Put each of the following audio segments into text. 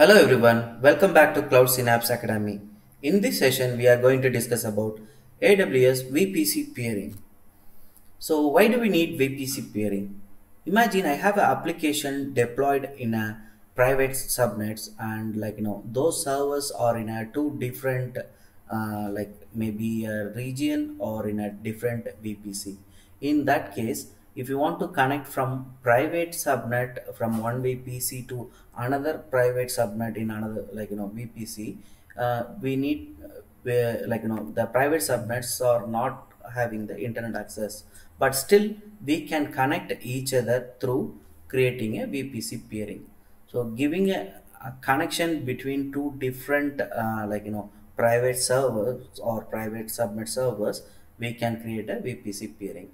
Hello everyone, welcome back to Cloud Synapse Academy. In this session, we are going to discuss about AWS VPC peering. So why do we need VPC peering? Imagine I have an application deployed in a private subnets and like you know those servers are in a two different uh, like maybe a region or in a different VPC. In that case, if you want to connect from private subnet from one VPC to another private subnet in another like you know VPC, uh, we need uh, like you know the private subnets are not having the internet access, but still we can connect each other through creating a VPC peering. So giving a, a connection between two different uh, like you know private servers or private subnet servers, we can create a VPC peering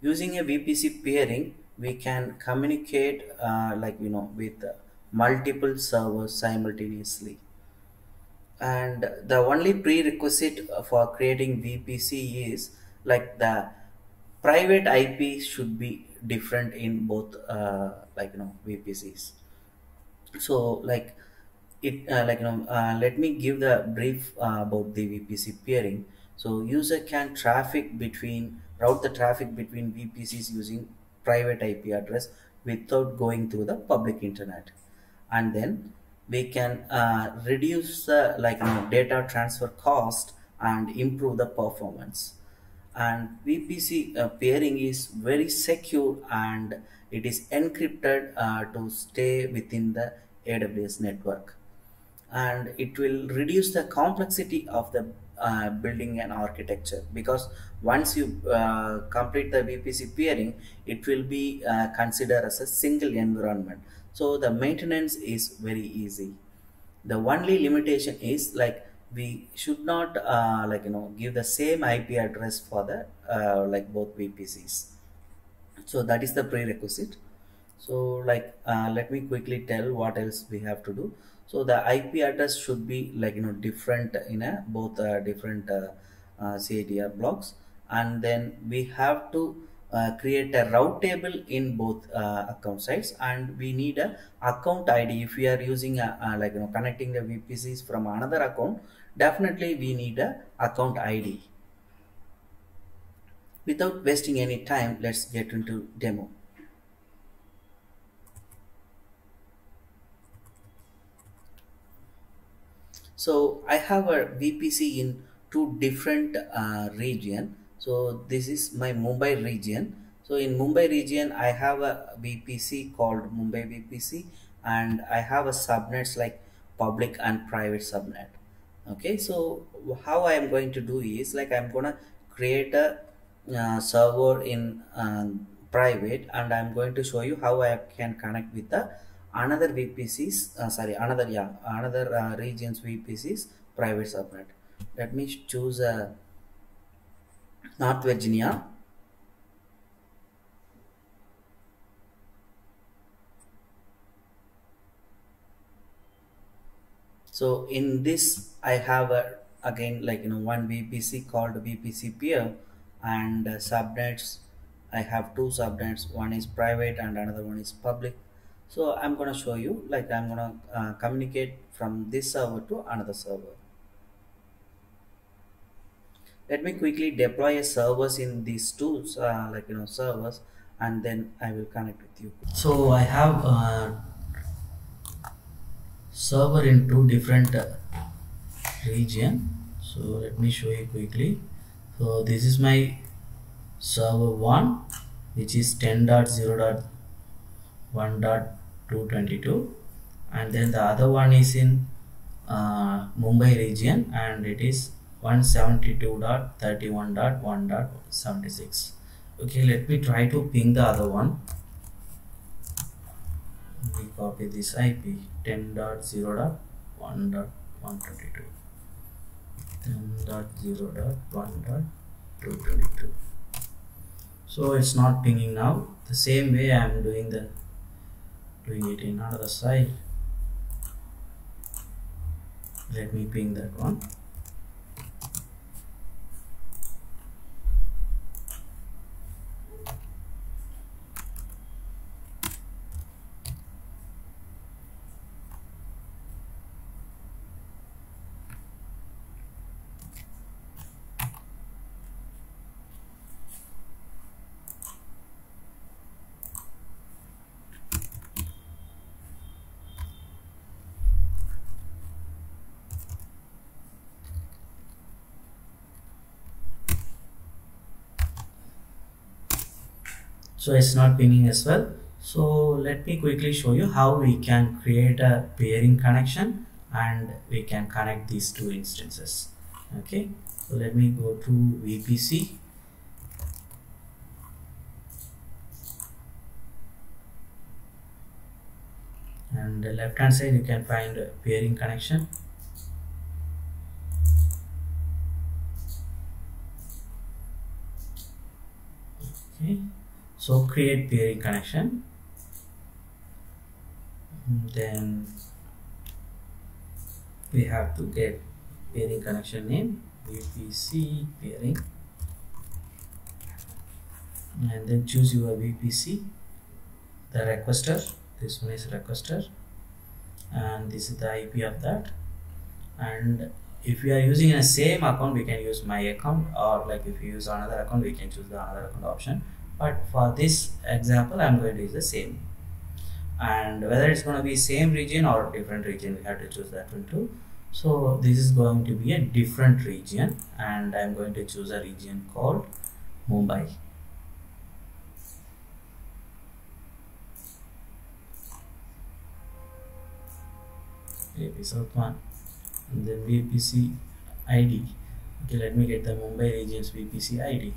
using a VPC peering, we can communicate uh, like you know with multiple servers simultaneously. And the only prerequisite for creating VPC is like the private IP should be different in both uh, like you know VPCs. So like it uh, like you know uh, let me give the brief uh, about the VPC peering. So user can traffic between route the traffic between VPCs using private IP address without going through the public internet. And then we can uh, reduce the like you know, data transfer cost and improve the performance. And VPC uh, peering is very secure and it is encrypted uh, to stay within the AWS network. And it will reduce the complexity of the uh, building an architecture because once you uh, complete the VPC peering, it will be uh, considered as a single environment. So the maintenance is very easy. The only limitation is like we should not uh, like you know give the same IP address for the uh, like both VPCs. So that is the prerequisite. So like let me quickly tell what else we have to do so the ip address should be like you know different in a both uh, different uh, uh, CIDR blocks and then we have to uh, create a route table in both uh, account sites. And we need a account id if we are using a, a, like you know connecting the vpcs from another account definitely we need a account id without wasting any time let's get into demo. So i have a vpc in two different uh, region so this is my mumbai region so in mumbai region i have a vpc called mumbai vpc and i have a subnets like public and private subnet okay so how i am going to do is like i'm gonna create a uh, server in um, private and i'm going to show you how i can connect with the another VPCs, uh, sorry, another, yeah, another uh, regions VPCs private subnet. Let me choose uh, North Virginia. So in this, I have a, again like you know one VPC called VPC peer and uh, subnets. I have two subnets. One is private and another one is public so i'm going to show you like i'm going to uh, communicate from this server to another server let me quickly deploy a servers in these two uh, like you know servers and then i will connect with you. So i have a server in two different uh, region. So let me show you quickly. So this is my server 1 which is 10.0.1.222 and then the other one is in uh, Mumbai region and it is 172.31.1.76 okay let me try to ping the other one. We copy this IP 10.0.1.122 10.0.1.222 so it's not pinging now. The same way I'm doing the doing it in another side. Let me ping that one so it's not pinging as well. So let me quickly show you how we can create a peering connection and we can connect these two instances. Okay? So let me go to VPC and the left hand side you can find peering connection. Okay so create peering connection. Then we have to get peering connection name VPC peering and then choose your VPC the requester. This one is requester. And this is the IP of that. And if we are using a same account we can use my account. Or like if you use another account we can choose the another account option but for this example I'm going to use the same. And whether it's going to be same region or different region we have to choose that one too. So this is going to be a different region and I'm going to choose a region called Mumbai. South 1 and then VPC ID okay let me get the Mumbai regions VPC ID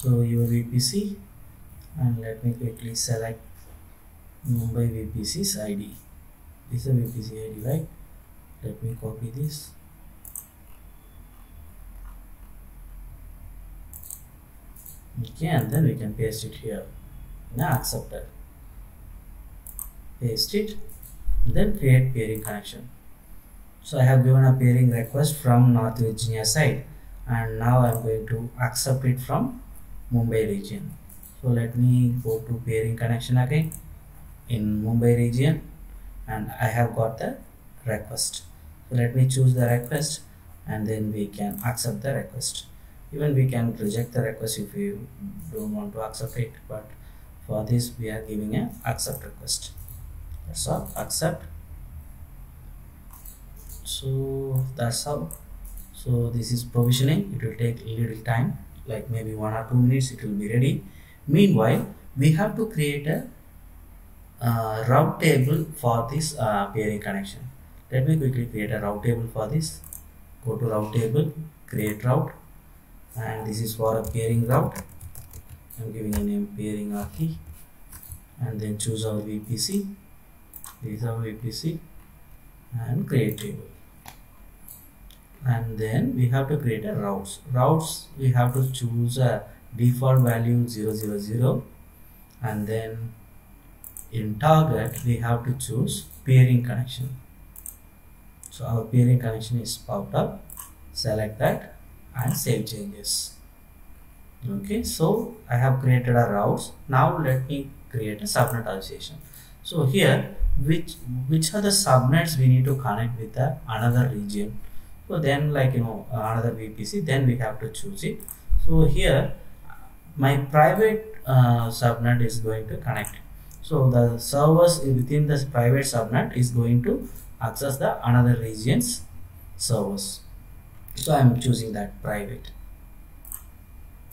so your VPC and let me quickly select Mumbai VPC's ID this is a VPC ID right? Let me copy this. Okay and then we can paste it here. Now accepted paste it. Then create peering connection. So I have given a peering request from North Virginia side. And now I'm going to accept it from Mumbai region. So let me go to peering connection again. In Mumbai region and I have got the request. So let me choose the request and then we can accept the request. Even we can reject the request if you don't want to accept it but for this we are giving a accept request. That's all. Accept. So that's how so this is provisioning. It will take a little time like maybe one or two minutes it will be ready. Meanwhile we have to create a uh, route table for this uh, peering connection. Let me quickly create a route table for this. Go to route table create route and this is for a peering route. I'm giving a name peering RT and then choose our VPC this is our VPC and create table and then we have to create a routes. Routes we have to choose a default value 000 and then in target we have to choose peering connection. So our peering connection is popped up. Select that and save changes. Okay so i have created a routes. Now let me create a subnet association so here which which are the subnets we need to connect with the another region so then like you know another vpc then we have to choose it. So here my private uh, subnet is going to connect. So the servers within this private subnet is going to access the another regions servers. So i'm choosing that private.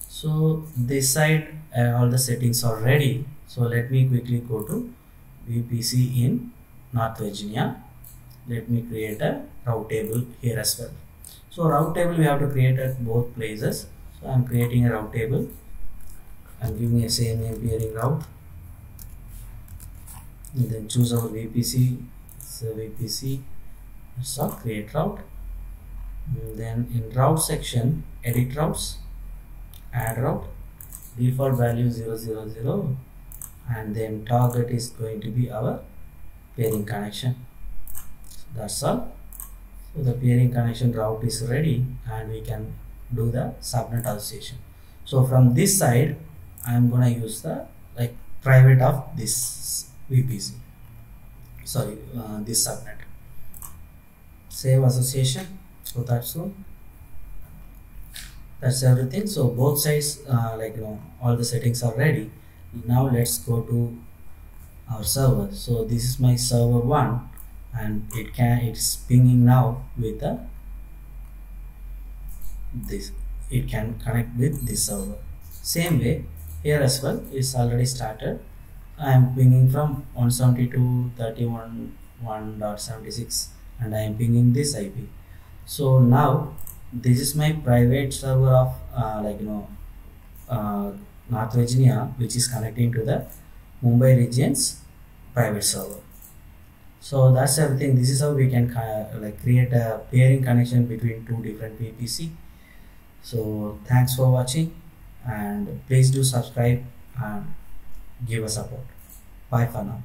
So this side uh, all the settings are ready. So let me quickly go to vpc in north virginia let me create a route table here as well. So route table we have to create at both places. So i'm creating a route table. I'm giving a same name peering route. And then choose our vpc so vpc so create route. And then in route section edit routes add route. Default value 000 and then target is going to be our peering connection that's all. So the peering connection route is ready and we can do the subnet association. So from this side i am gonna use the like private of this vpc sorry uh, this subnet. Save association. So that's all. That's everything. So both sides uh, like you know all the settings are ready. Now let's go to our server. So this is my server one and it can it's pinging now with the this it can connect with this server. Same way here as well it's already started. I am pinging from 172.31.1.76 and I am pinging this IP so now this is my private server of uh, like you know uh, North Virginia which is connecting to the Mumbai region's private server so that's everything this is how we can like create a peering connection between two different VPC so thanks for watching and please do subscribe and give us support. Bye for now